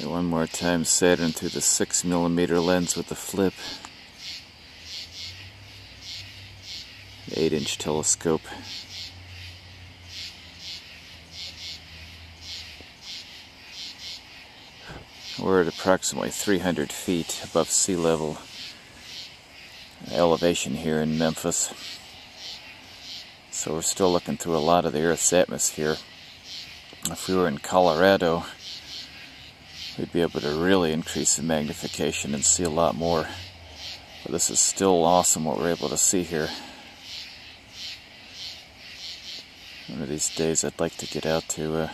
And one more time, Saturn through the 6 millimeter lens with the flip. 8 inch telescope. We're at approximately 300 feet above sea level elevation here in Memphis. So we're still looking through a lot of the Earth's atmosphere. If we were in Colorado, we'd be able to really increase the magnification and see a lot more. But this is still awesome what we're able to see here. One of these days I'd like to get out to uh,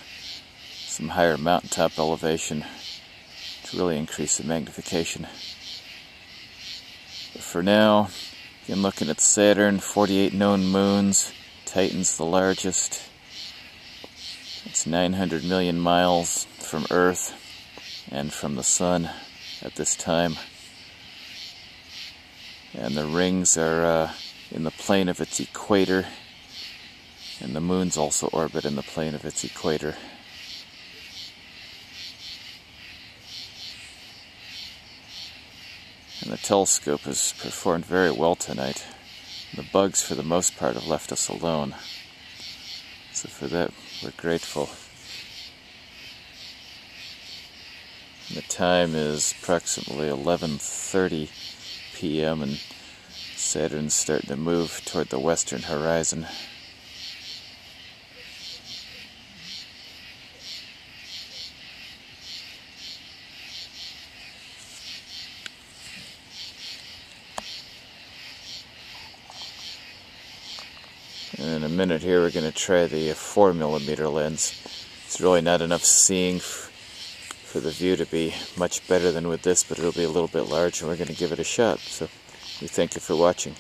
some higher mountaintop elevation to really increase the magnification. But for now, again looking at Saturn, 48 known moons, Titan's the largest. It's 900 million miles from Earth and from the Sun at this time. And the rings are uh, in the plane of its equator, and the moons also orbit in the plane of its equator. And the telescope has performed very well tonight. The bugs, for the most part, have left us alone. So for that, we're grateful. And the time is approximately 11:30 p.m. and Saturn's starting to move toward the western horizon. In a minute here, we're going to try the 4 millimeter lens. It's really not enough seeing for the view to be much better than with this, but it'll be a little bit large and We're going to give it a shot. So we thank you for watching.